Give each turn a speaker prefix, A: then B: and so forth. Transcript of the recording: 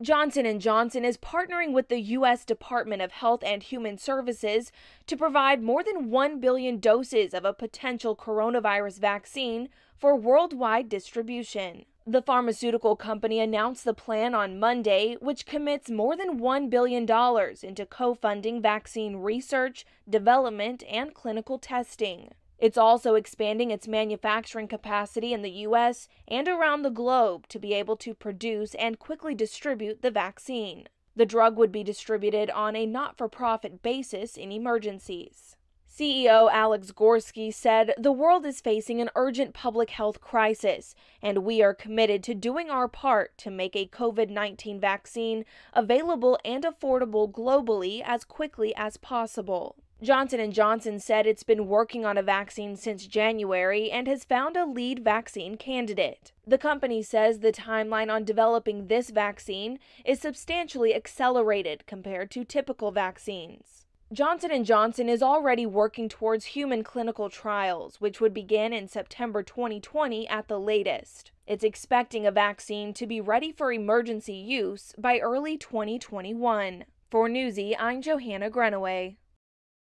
A: Johnson & Johnson is partnering with the US Department of Health and Human Services to provide more than 1 billion doses of a potential coronavirus vaccine for worldwide distribution. The pharmaceutical company announced the plan on Monday, which commits more than $1 billion into co funding vaccine research, development, and clinical testing. It's also expanding its manufacturing capacity in the U.S. and around the globe to be able to produce and quickly distribute the vaccine. The drug would be distributed on a not for profit basis in emergencies. CEO Alex Gorsky said the world is facing an urgent public health crisis, and we are committed to doing our part to make a COVID 19 vaccine available and affordable globally as quickly as possible. Johnson & Johnson said it's been working on a vaccine since January and has found a lead vaccine candidate. The company says the timeline on developing this vaccine is substantially accelerated compared to typical vaccines. Johnson & Johnson is already working towards human clinical trials, which would begin in September 2020 at the latest. It's expecting a vaccine to be ready for emergency use by early 2021. For Newsy, I'm Johanna Grenaway.